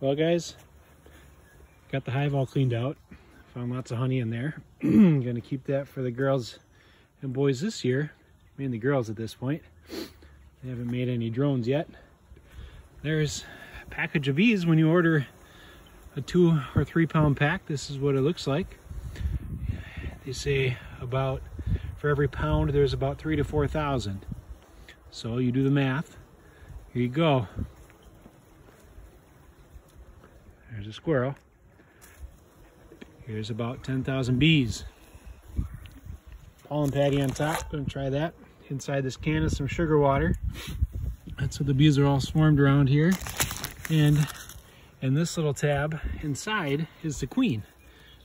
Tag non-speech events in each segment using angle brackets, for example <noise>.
Well guys, got the hive all cleaned out. Found lots of honey in there. <clears throat> Gonna keep that for the girls and boys this year. Mainly girls at this point. They haven't made any drones yet. There's a package of bees when you order a two or three pound pack. This is what it looks like. They say about, for every pound, there's about three to 4,000. So you do the math. Here you go. There's a squirrel. Here's about 10,000 bees. Pollen patty on top, gonna try that. Inside this can is some sugar water. That's what the bees are all swarmed around here. And in this little tab inside is the queen.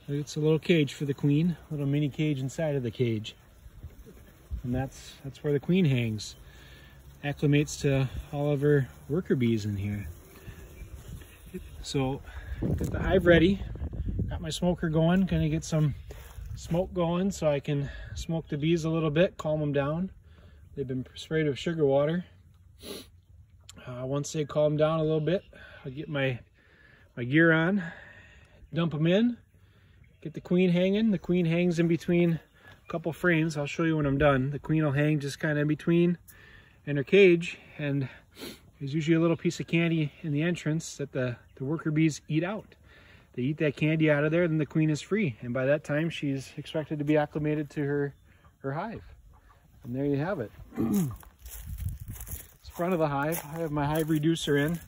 It's a little cage for the queen, a little mini cage inside of the cage. And that's that's where the queen hangs. Acclimates to all of her worker bees in here. So Got the hive ready. Got my smoker going. Gonna get some smoke going so I can smoke the bees a little bit, calm them down. They've been sprayed with sugar water. Uh, once they calm down a little bit, I'll get my, my gear on, dump them in, get the queen hanging. The queen hangs in between a couple frames. I'll show you when I'm done. The queen will hang just kind of in between in her cage and there's usually a little piece of candy in the entrance that the, the worker bees eat out. They eat that candy out of there, then the queen is free. And by that time, she's expected to be acclimated to her, her hive. And there you have it. it's front of the hive. I have my hive reducer in.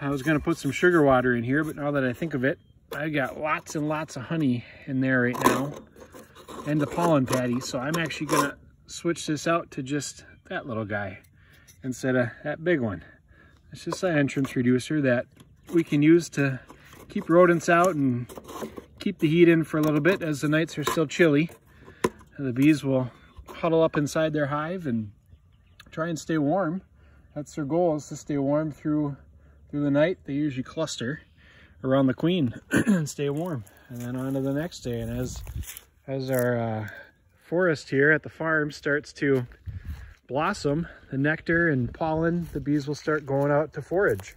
I was gonna put some sugar water in here, but now that I think of it, I got lots and lots of honey in there right now and the pollen patty. So I'm actually gonna switch this out to just that little guy instead of that big one. It's just an entrance reducer that we can use to keep rodents out and keep the heat in for a little bit as the nights are still chilly. The bees will huddle up inside their hive and try and stay warm. That's their goal is to stay warm through through the night. They usually cluster around the queen <clears throat> and stay warm. And then on to the next day. And as as our uh, forest here at the farm starts to blossom, the nectar and pollen, the bees will start going out to forage.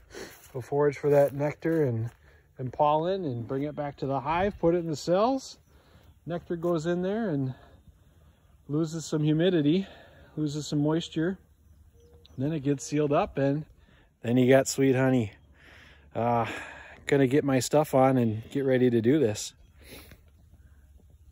Go forage for that nectar and, and pollen and bring it back to the hive, put it in the cells. Nectar goes in there and loses some humidity, loses some moisture. Then it gets sealed up and then you got sweet honey. Uh, gonna get my stuff on and get ready to do this.